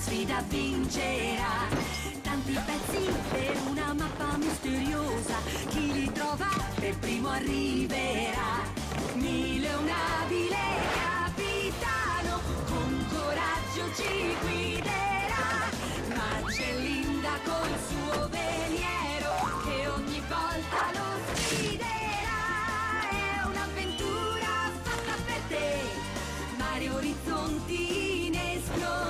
sfida vincerà. Tanti pezzi per una mappa misteriosa, chi li trova per primo arriverà. Mille un abile capitano, con coraggio ci guiderà. Ma c'è Linda col suo veliero, che ogni volta lo sfiderà. È un'avventura fatta per te, mari orizzonti inesplorati,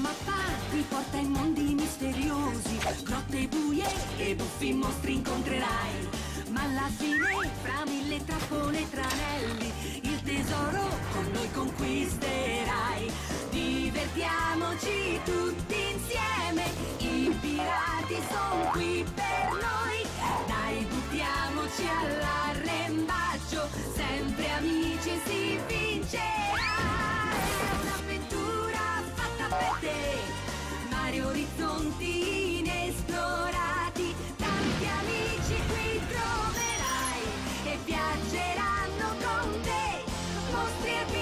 Se la mappa ti porta in mondi misteriosi, grotte buie e buffi mostri incontrerai. Ma alla fine, fra mille trappole e tranelli, il tesoro con noi conquisterai. Divertiamoci tutti insieme, i pirati sono qui per noi. Dai, buttiamoci all'arrembaggio, sempre amici orizzonti inesplorati, tanti amici qui troverai e viaggeranno con te, mostri e